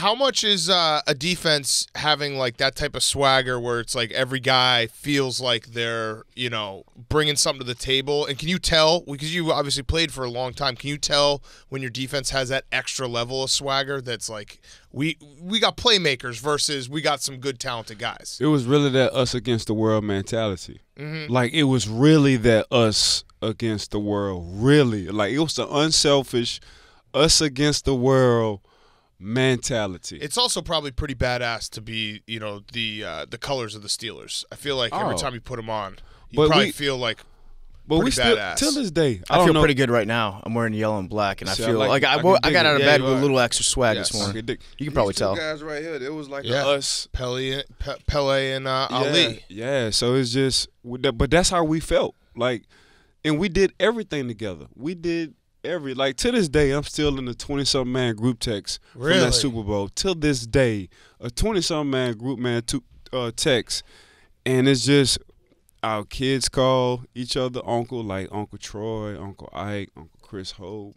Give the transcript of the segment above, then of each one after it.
how much is uh, a defense having like that type of swagger where it's like every guy feels like they're you know bringing something to the table? And can you tell because you obviously played for a long time? Can you tell when your defense has that extra level of swagger that's like we we got playmakers versus we got some good talented guys? It was really that us against the world mentality. Mm-hmm. Like it was really that us against the world. Really, like it was the unselfish us against the world mentality. It's also probably pretty badass to be you know the uh, the colors of the Steelers. I feel like every Oh. time you put them on, you But probably we- feel like but we pretty still badass. till this day. I, I, don't feel know. pretty good right now. I'm wearing yellow and black, and I See, I feel like- like, I I, can wo- I dig got it. out of Yeah, bed you with are. a little extra swag Yes. this morning. could dig- You can probably These two tell. guys right here. It was like Yeah. us. Pele, Pe- Pele and uh, Yeah, Ali. Yeah, so it's just, with that- but that's how we felt. Like, and we did everything together. We did every like to this day. I'm still in the twenty something man group text from Really? that Super Bowl. Till this day, a twenty something man group man to, uh, text, and it's just our kids call each other uncle, like Uncle Troy, Uncle Ike, Uncle Chris Hope,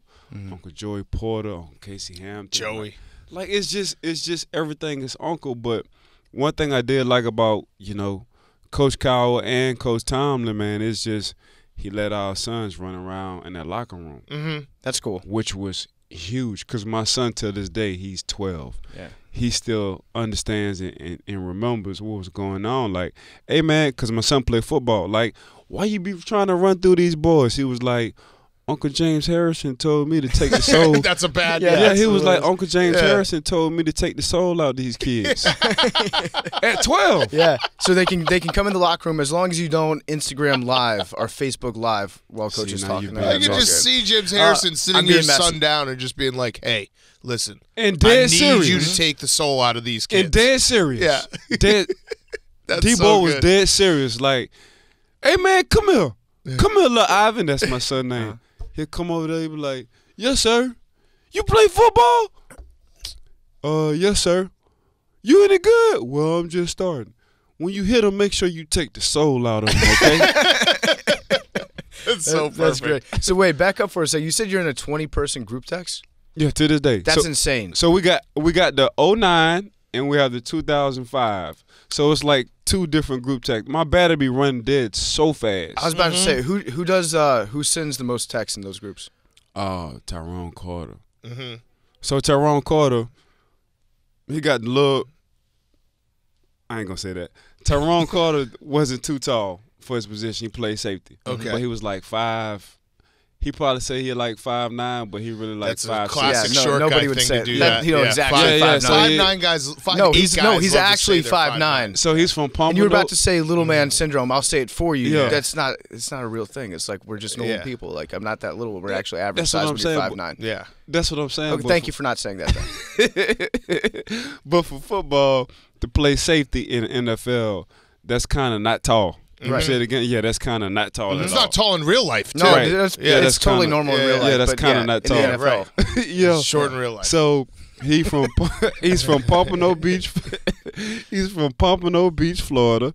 Uncle Joey Porter, Uncle Casey Hampton, Joey. like it's just it's just everything is uncle. But one thing I did like about you know Coach Cowher and Coach Tomlin, man, is just he let our sons run around in that locker room, Mm-hmm. That's cool. which was huge. Cause my son to this day he's twelve. Yeah. He still understands and, and, and remembers what was going on. Like, hey man, cause my son played football. Like, why you be trying to run through these boys? He was like, Uncle James Harrison told me to take the soul. That's a bad. Yeah, Yeah, he a was like Uncle James Yeah. Harrison told me to take the soul out of these kids at twelve. Yeah, so they can they can come in the locker room as long as you don't Instagram live or Facebook live while coach See, is talking. you Then I that's can just good. see James Uh, Harrison sitting I'm your messy. son down and just being like, "Hey, listen, And I dead need serious. you to take the soul out of these kids." and dead serious. Yeah. dead. That's Debo so was dead serious. Like, hey man, come here, come here, little Ivan. That's my son name. He'll come over there. He be like, yes sir. You play football? Uh, yes sir. You any good? Well, I'm just starting. When you hit him, make sure you take the soul out of him. Okay. That's so That- that's great. So wait, back up for a second. You said you're in a 20 person group text. yeah, to this day. That's So- insane. So we got we got the 09 and we have the 2005. So it's like two different group text. My battery be running dead so fast. I was about to say who who does uh who sends the most texts in those groups? Oh, Tyrone Carter. Mm-hmm. So Tyrone Carter, he got the little. I ain't gonna say that. Tyrone Carter wasn't too tall for his position. He played safety. Okay. but he was like five. He probably say he like five nine, but he really like That's a five. six. classic Yeah, no, short nobody guy would thing say to do that. that. You know yeah, exactly Five, Yeah, yeah, so five he- nine guys. Five, no, he's guys no, he's love to say actually they're five nine. So he's from Pompano. And you were about to say little man syndrome. I'll say it for you. Yeah. That's not. It's not a real thing. It's like we're just normal Yeah. people. Like I'm not that little. We're actually average That's what I'm saying, five nine. Yeah. That's what I'm saying. Okay, thank for- you for not saying that. Then. But for football, to play safety in the NFL, that's kind of not tall. Let me Right. say it again. Yeah, that's kind of not tall. He's at all. not tall in real life, too. No, Right. that's, Yeah, it's that's totally kinda- normal in real life. yeah, that's kinda yeah, not in the tall. NFL. yeah. Short in real life. So he from he's from Pompano Beach. he's from Pompano Beach, Florida.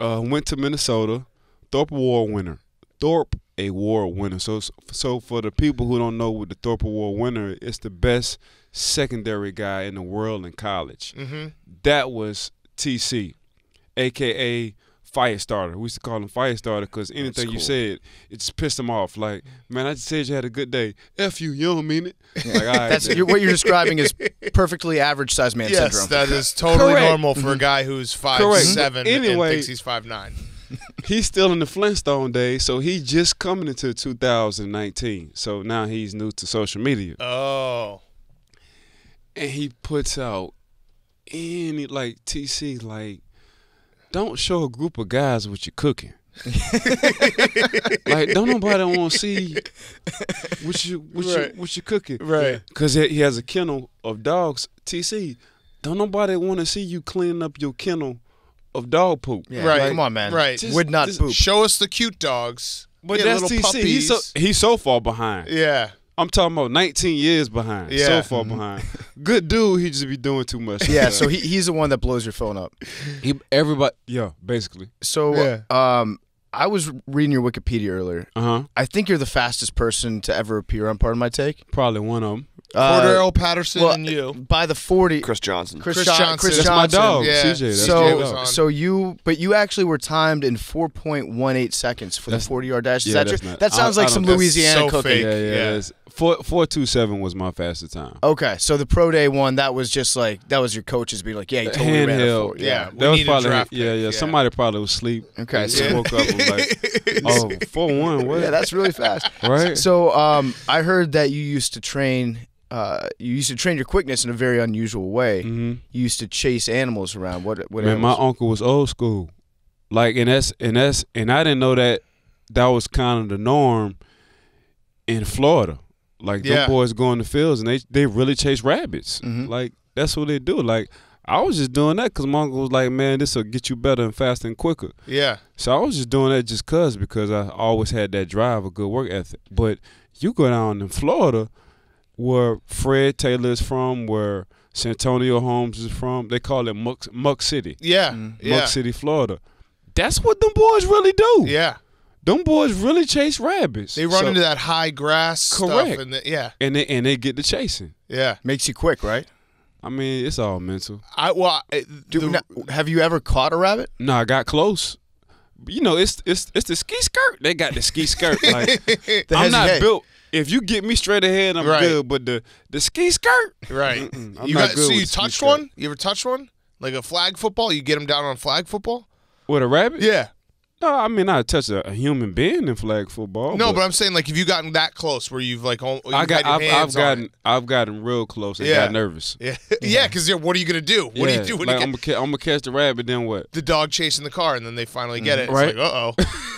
Uh, went to Minnesota. Thorpe Award winner. Thorpe a Award winner. So so for the people who don't know what the Thorpe Award winner, is, it's the best secondary guy in the world in college. mm-hmm. That was TC, aka Firestarter. We used to call him Firestarter because anything you said, it just pissed him off. Like, man, I just said you had a good day. F you, you don't mean it. Like, all right, That's you're, what you're describing is perfectly average size man Yes, syndrome. that is totally Correct. normal for a mm-hmm. guy who's five Correct. seven Anyway- and thinks he's five nine. he's still in the Flintstone days, so he just coming into 2019. So now he's new to social media, Oh, and he puts out any like TC like, don't show a group of guys what you're cooking. like, don't nobody want to see what you what Right. you what you cooking, right. Because he has a kennel of dogs. TC, don't nobody want to see you cleaning up your kennel of dog poop. Yeah, Right. Come on, man. Right. Just- Would not just poop. Show us the cute dogs. But Yeah, that's little TC. He's so, he's so far behind. Yeah. I'm talking about 19 years behind. Yeah. So far behind. Good dude. He just be doing too much. Yeah, so he, he's the one that blows your phone up. he everybody. Yeah, basically. So, Yeah. um, I was reading your Wikipedia earlier. Uh huh. I think you're the fastest person to ever appear on Pardon My Take. Probably one of them. Uh, Patterson well, and you. by the 40. Chris Johnson. Chris, Chris Johnson. Chris That's my dog, Yeah. CJ. That's So- So, dog. so you, but you actually were timed in 4.18 seconds for the 40 yard dash. Is yeah, that that's true? not- that sounds I- like I some Louisiana so cooking. fake. Yeah, yeah. Yeah. Four four two seven was my fastest time. Okay, so the pro day one, that was just like that was your coaches being like, yeah, you totally ran a four. Yeah. Yeah. We that was need a probably draft yeah, yeah, yeah. Somebody probably was asleep. Okay, and so- woke up and like, oh, four one. What? Yeah, that's really fast. right. So, um, I heard that you used to train. Uh, you used to train your quickness in a very unusual way. hmm You used to chase animals around. What? What? Man, my uncle was old school. Like, and that's and that's and I didn't know that that was kind of the norm in Florida. Like, Yeah. them boys go in the fields and they they really chase rabbits. Mhm. Like, that's what they do. Like, I was just doing that because my uncle was like, man, this will get you better and faster and quicker. Yeah. So I was just doing that just cause because I always had that drive, a good work ethic. But you go down in Florida, where Fred Taylor is from, where Santonio Holmes is from, they call it Muck, Muck City, Yeah. Mm. Yeah. Muck City, Florida. That's what them boys really do. Yeah. Them boys really chase rabbits. They run So- into that high grass stuff Correct. and the, yeah. and they and they get to chasing. Yeah. makes you quick, right? I mean, it's all mental. I well, I- Do, the- now, have you ever caught a rabbit? No, I got close. You know, it's it's it's the ski skirt. They got the ski skirt. Like The I'm not hesitate. built. If you get me straight ahead, I'm Right. good. But the the ski skirt, right. Mm-mm, I'm you not got, good so you touched skirt. one? You ever touched one? Like a flag football? You get them down on flag football? with a rabbit. Yeah. No, I mean I touch a, a human being in flag football. no, but I'm saying like, if you gotten that close where you've like, oh, I got I've, I've gotten it? I've gotten real close and Yeah. got nervous. Yeah, yeah. Because what are you gonna do? What do you do when like I'm gonna I'm gonna catch the rabbit? Then what? the dog chasing the car and then they finally get it? It's Right. like, uh oh.